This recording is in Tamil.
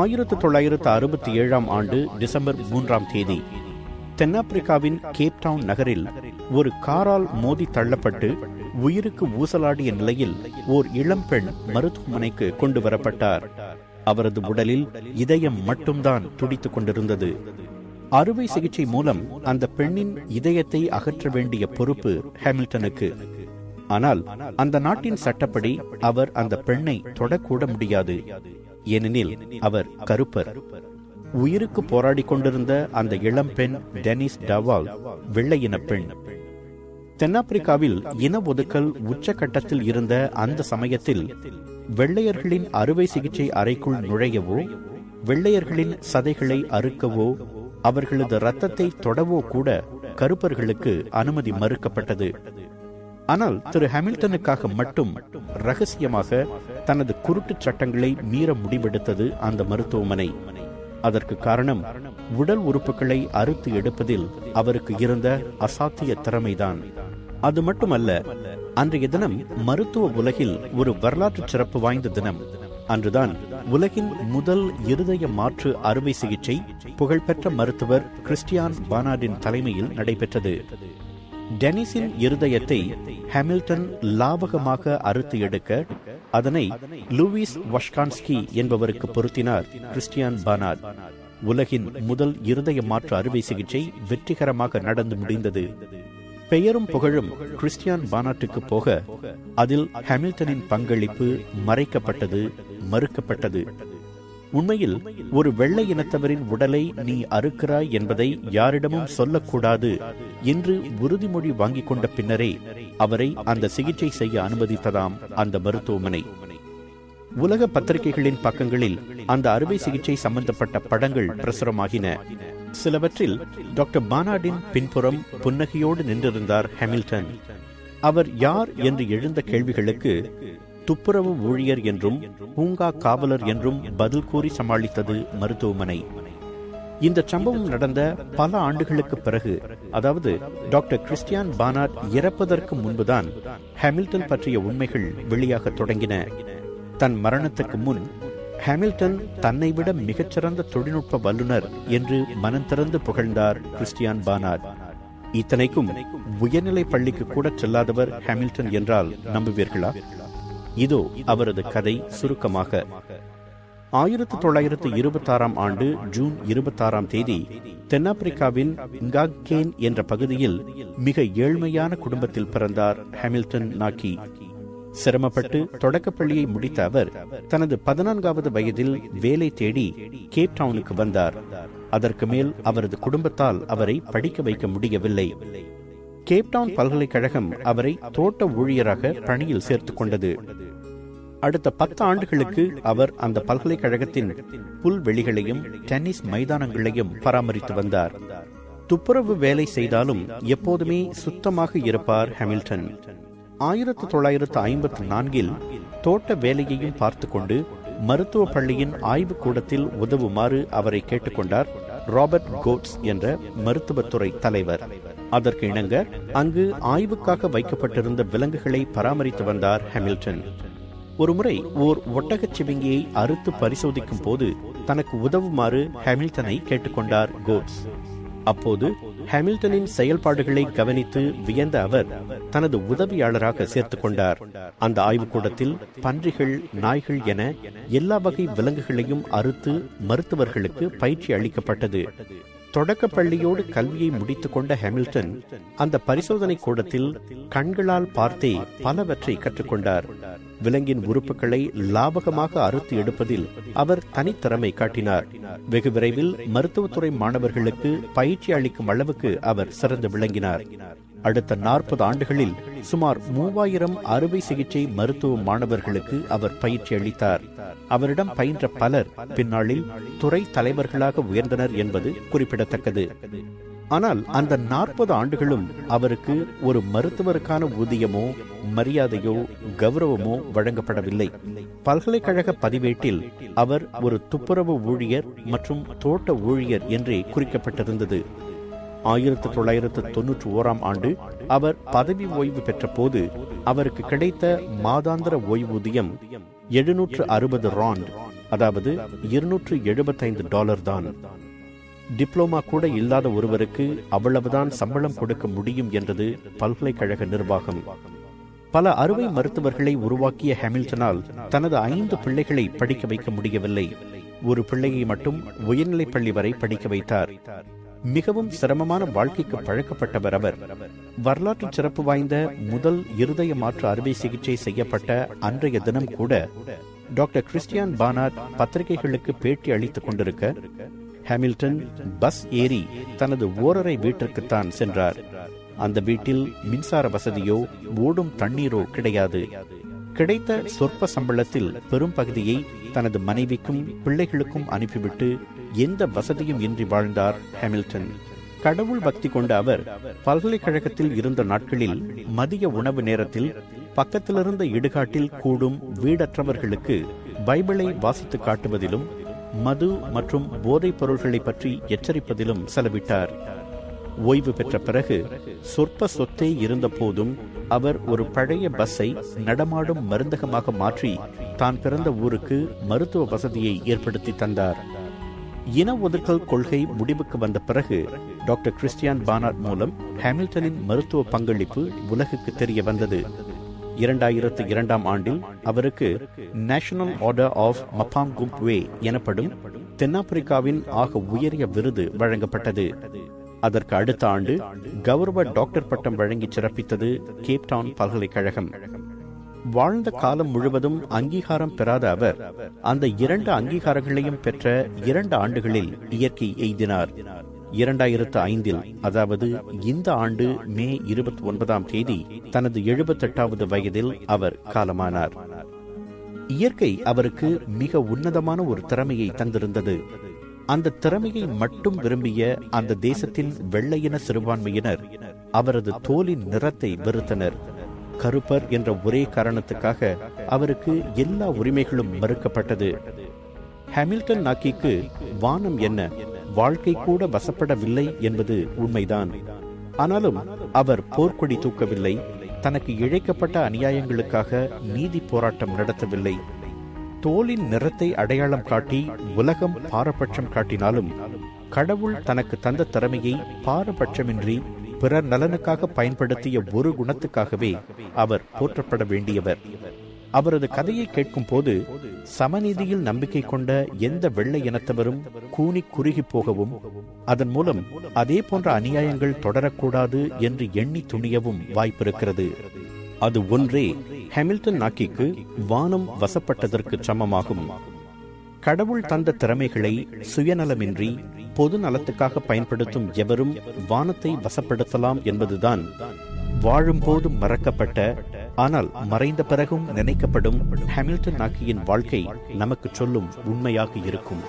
ஆயிரத்து தொள்ளாயிரத்து அறுபத்தி ஏழாம் ஆண்டு டிசம்பர் மூன்றாம் தேதி தென்னாப்பிரிக்காவின் கேப்டவுன் நகரில் ஒரு காரால் மோதி தள்ளப்பட்டு உயிருக்கு ஊசலாடிய நிலையில் ஓர் இளம்பெண் மருத்துவமனைக்கு கொண்டு வரப்பட்டார். அவரது உடலில் இதயம் மட்டும்தான் துடித்துக் கொண்டிருந்தது. அறுவை சிகிச்சை மூலம் அந்த பெண்ணின் இதயத்தை அகற்ற வேண்டிய பொறுப்பு ஹாமில்டனுக்கு. ஆனால் அந்த நாட்டின் சட்டப்படி அவர் அந்த பெண்ணை தொடக்கூட முடியாது. ஏனெனில் அவர் கருப்பர். உயிருக்கு போராடி கொண்டிருந்த அந்த இளம் பெண் டெனிஸ் டவால் வெள்ளையின பெண். தென்னாப்பிரிக்காவில் இன ஒதுக்கல் உச்சகட்டத்தில் இருந்த அந்த சமயத்தில் வெள்ளையர்களின் அறுவை சிகிச்சை அறைக்குள் நுழையவோ வெள்ளையர்களின் சதைகளை அறுக்கவோ அவர்களது ரத்தத்தை தொடவோ கூட கருப்பர்களுக்கு அனுமதி மறுக்கப்பட்டது. ஆனால் திரு ஹாமில்டனுக்காக மட்டும் ரகசியமாக தனது குருட்டு சட்டங்களை மீற முடிவெடுத்தது அந்த மருத்துவமனை. அதற்கு காரணம் உடல் உறுப்புகளை அறுத்து எடுப்பதில் அவருக்கு இருந்த அசாத்திய திறமைதான். அது மட்டுமல்ல அன்றைய தினம் மருத்துவ உலகில் ஒரு வரலாற்று சிறப்பு வாய்ந்த தினம். அன்றுதான் உலகின் முதல் இருதய மாற்று அறுவை சிகிச்சை புகழ்பெற்ற மருத்துவர் கிறிஸ்டியான் பானார்டின் தலைமையில் நடைபெற்றது. டெனிஸின் இருதயத்தை ஹாமில்டன் லாவகமாக அறுத்து எடுக்க அதனை லூயிஸ் வஷ்கான்ஸ்கி என்பவருக்கு பொருத்தினார் கிறிஸ்டியான் பானார் உலகின் முதல் இருதய மாற்று அறுவை சிகிச்சை வெற்றிகரமாக நடந்து முடிந்தது. பெயரும் புகழும் கிறிஸ்டியான் பானாட்டுக்கு போக அதில் ஹாமில்டனின் பங்களிப்பு மறைக்கப்பட்டது மறுக்கப்பட்டது. உண்மையில் ஒரு வெள்ளை இனத்தவரின் உடலை நீ அறுக்கிறாய் என்பதை யாரிடமும் சொல்லக்கூடாது. என்று உறுதிமொழி வாங்கிக் கொண்ட பின்னரே அவரை அந்த சிகிச்சை செய்ய அனுமதித்ததாம் அந்த மருத்துவமனை. உலக பத்திரிகைகளின் பக்கங்களில் அந்த அறுவை சிகிச்சை சம்பந்தப்பட்ட படங்கள் பிரசுரமாகின. சிலவற்றில் டாக்டர் பானாடின் பின்புறம் புன்னகையோடு நின்றிருந்தார் ஹாமில்டன். அவர் யார் என்று எழுந்த கேள்விகளுக்கு துப்புரவு ஊழியர் என்றும் பூங்கா காவலர் என்றும் பதில் கூறி சமாளித்தது மருத்துவமனை. இந்த சம்பவம் நடந்த பல ஆண்டுகளுக்கு பிறகு அதாவது டாக்டர் கிறிஸ்டியான் பானார்ட் இறப்பதற்கு முன்புதான் ஹாமில்டன் பற்றிய உண்மைகள் வெளியாக தொடங்கின. தன் மரணத்துக்கு முன் ஹாமில்டன் தன்னை விட மிகச்சிறந்த தொழில்நுட்ப வல்லுநர் என்று மனம் திறந்து புகழ்ந்தார் கிறிஸ்டியான் பானார்ட் இத்தனைக்கும் உயர்நிலை பள்ளிக்கு கூட செல்லாதவர் ஹாமில்டன் என்றால் நம்புவீர்களா? இதோ அவரது கதை சுருக்கமாக. ஆயிரத்தி தொள்ளாயிரத்து இருபத்தாறாம் ஆண்டு ஜூன் இருபத்தாறாம் தேதி தென்னாப்பிரிக்காவின் ngaகேன் என்ற பகுதியில் மிக ஏழ்மையான குடும்பத்தில் பிறந்தார் ஹாமில்டன் நாக்கி. சிரமப்பட்டு தொடக்கப்பள்ளியை முடித்த அவர் தனது பதினான்காவது வயதில் வேலை தேடி கேப் டவுனுக்கு வந்தார். அதற்கு மேல் அவரது குடும்பத்தால் அவரை படிக்க வைக்க முடியவில்லை. கேப்டவுன் பல்கலைக்கழகம் அவரை தோட்ட ஊழியராக பணியில் சேர்த்துக் கொண்டது. அடுத்த பத்து ஆண்டுகளுக்கு அவர் அந்த பல்கலைக்கழகத்தின் புல்வெளிகளையும் டென்னிஸ் மைதானங்களையும் பராமரித்து வந்தார். துப்புரவு வேலை செய்தாலும் எப்போதுமே சுத்தமாக இருப்பார் ஹாமில்டன். ஆயிரத்து தொள்ளாயிரத்து ஐம்பத்தி நான்கில் தோட்ட வேலையையும் பார்த்து கொண்டு மருத்துவ பள்ளியின் ஆய்வு கூடத்தில் உதவுமாறு அவரை கேட்டுக்கொண்டார் ராபர்ட் கோட்ஸ் என்ற மருத்துவத்துறை தலைவர். அதற்கு இணங்க அங்கு ஆய்வுக்காக வைக்கப்பட்டிருந்த விலங்குகளை பராமரித்து வந்தார் ஹாமில்டன். ஒருமுறை ஓர் ஒட்டகச் சிவிங்கியை அறுத்து பரிசோதிக்கும் போது தனக்கு உதவுமாறு ஹாமில்டனை கேட்டுக்கொண்டார் கோட்ஸ். அப்போது ஹாமில்டனின் செயல்பாடுகளை கவனித்து வியந்த அவர் தனது உதவியாளராக சேர்த்துக் கொண்டார் அந்த ஆய்வுக்கூடத்தில் பன்றிகள் நாய்கள் என எல்லா வகை விலங்குகளையும் அறுத்து மருத்துவர்களுக்கு பயிற்சி அளிக்கப்பட்டது. தொடக்க பள்ளியோடு கல்வியை முடித்துக் கொண்ட ஹாமில்டன் அந்த பரிசோதனை கூடத்தில் கண்களால் பார்த்தே பலவற்றை கற்றுக்கொண்டார். விலங்கின் உறுப்புகளை லாபகமாக அறுத்து எடுப்பதில் அவர் தனித்திறமை காட்டினார். வெகு விரைவில் மருத்துவத்துறை மாணவர்களுக்கு பயிற்சி அளிக்கும் அளவுக்கு அவர் சிறந்து விளங்கினார். அடுத்த நாற்பது ஆண்டுகளில் சுமார் மூவாயிரம் அறுவை சிகிச்சை மருத்துவ மாணவர்களுக்கு அவர் பயிற்சி அளித்தார். அவரிடம் பயின்ற பலர் பின்னாளில் துறை தலைவர்களாக உயர்ந்தனர் என்பது குறிப்பிடத்தக்கது. ஆனால் அந்த நாற்பது ஆண்டுகளும் அவருக்கு ஒரு மருத்துவருக்கான ஊதியமோ மரியாதையோ கௌரவமோ வழங்கப்படவில்லை. பல்கலைக்கழக பதிவேட்டில் அவர் ஒரு துப்புரவு ஊழியர் மற்றும் தோட்ட ஊழியர் என்றே குறிக்கப்பட்டிருந்தது. ஆயிரத்தி தொள்ளாயிரத்து தொன்னூற்றி ஓராம் ஆண்டு அவர் பதவி ஓய்வு பெற்ற போது அவருக்கு கிடைத்த மாதாந்திர ஓய்வூதியம் எழுநூற்று அறுபது ராண்ட் அதாவது இருநூற்று எழுபத்தைந்து டாலர் தான். டிப்ளோமா கூட இல்லாத ஒருவருக்கு அவ்வளவுதான் சம்பளம் கொடுக்க முடியும் என்றது பல்கலைக்கழக நிர்வாகம். பல அறுவை மருத்துவர்களை உருவாக்கிய ஹாமில்டனால் தனது ஐந்து பிள்ளைகளை படிக்க வைக்க முடியவில்லை. ஒரு பிள்ளையை மட்டும் உயர்நிலைப் பள்ளி வரை படிக்க வைத்தார். மிகவும் சிரமமான வாழ்க்கைக்கு பழக்கப்பட்டவர் அவர். வரலாற்று சிறப்பு வாய்ந்த முதல் இருதய மாற்று அறுவை சிகிச்சை செய்யப்பட்ட அன்றைய தினம் கூட டாக்டர் கிறிஸ்டியான் பானாட் பத்திரிகைகளுக்கு பேட்டி அளித்துக் கொண்டிருக்க ஹாமில்டன் பஸ் ஏறி தனது ஓரறை வீட்டிற்குத்தான் சென்றார். அந்த வீட்டில் மின்சார வசதியோ ஓடும் தண்ணீரோ கிடையாது. கிடைத்த சொற்ப சம்பளத்தில் பெரும் பகுதியை தனது மனைவிக்கும் பிள்ளைகளுக்கும் அனுப்பிவிட்டு எந்த வசதியும் இன்றி வாழ்ந்தார் ஹாமில்டன். கடவுள் பக்தி கொண்ட அவர் பல்கலைக்கழகத்தில் இருந்த நாட்களில் மதிய உணவு நேரத்தில் பக்கத்திலிருந்த இடுகாட்டில் கூடும் வீடற்றவர்களுக்கு பைபிளை வாசித்து காட்டுவதிலும் மது மற்றும் போதைப் பொருள்களை பற்றி எச்சரிப்பதிலும் செலவிட்டார். ஓய்வு பெற்ற பிறகு சொற்ப சொத்தே இருந்த போதும் அவர் ஒரு பழைய பஸ்ஸை நடமாடும் மருந்தகமாக மாற்றி தான் பிறந்த ஊருக்கு மருத்துவ வசதியை ஏற்படுத்தி தந்தார். இன ஒதுக்கல் கொள்கை முடிவுக்கு வந்த பிறகு டாக்டர் கிறிஸ்டியான் பானாட் மூலம் ஹாமில்டனின் மருத்துவ பங்களிப்பு உலகுக்கு தெரிய வந்தது. இரண்டாயிரத்து இரண்டாம் ஆண்டில் அவருக்கு national order of Mapungubwe எனப்படும் தென்னாப்பிரிக்காவின் ஆக உயரிய விருது வழங்கப்பட்டது. அதற்கு அடுத்த ஆண்டு கௌரவ டாக்டர் பட்டம் வழங்கி சிறப்பித்தது கேப்டவுன் பல்கலைக்கழகம். வாழ்ந்த காலம் முழுவதும் அங்கீகாரம் பெறாத அவர் அந்த இரண்டு அங்கீகாரங்களையும் பெற்ற இரண்டு ஆண்டுகளில் இயற்கை எய்தினார். இரண்டாயிரத்து ஐந்தில் அதாவது இந்த ஆண்டு மே இருபத்தி ஒன்பதாம் தேதி தனது எழுபத்தெட்டாவது வயதில் அவர் காலமானார். இயற்கை அவருக்கு மிக உன்னதமான ஒரு திறமையை தந்திருந்தது. அந்த திறமையை மட்டும் விரும்பிய அந்த தேசத்தின் வெள்ளையின சிறுபான்மையினர் அவரது தோலின் நிறத்தை வெறுத்தனர். கருப்பர் என்ற ஒரே காரணத்துக்காக அவருக்கு எல்லா உரிமைகளும் மறுக்கப்பட்டது. ஹாமில்டன் நாக்கிக்கு வானம் என்ன வாழ்க்கை கூட வசப்படவில்லை என்பது உண்மைதான். ஆனாலும் அவர் போர்க்கொடி தூக்கவில்லை தனக்கு இழைக்கப்பட்ட அநியாயங்களுக்காக நீதி போராட்டம் நடத்தவில்லை. தோலின் நிறத்தை அடையாளம் காட்டி உலகம் பாரபட்சம் காட்டினாலும் கடவுள் தனக்கு தந்த திறமையை பாரபட்சமின்றி பிறர் நலனுக்காக பயன்படுத்திய ஒரு குணத்துக்காகவே அவர் போற்றப்பட வேண்டியவர். அவரது கதையை கேட்கும் போது சமநீதியில் நம்பிக்கை கொண்ட எந்த வெள்ளை இனத்தவரும் கூனி குறுகி போகவும் அதன் மூலம் அதே போன்ற அநியாயங்கள் தொடரக்கூடாது என்று எண்ணி துணியவும் வாய்ப்பிருக்கிறது. அது ஒன்றே ஹாமில்டன் நாக்கிக்கு வானம் வசப்பட்டதற்கு சமமாகும். கடவுள் தந்த திறமைகளை சுயநலமின்றி பொது நலத்துக்காக பயன்படுத்தும் எவரும் வானத்தை வசப்படுத்தலாம் என்பதுதான் வாழும்போது மறக்கப்பட்ட ஆனால் மறைந்த பிறகும் நினைக்கப்படும் ஹாமில்டன் நாக்கியின் வாழ்க்கை நமக்கு சொல்லும் உண்மையாக இருக்கும்.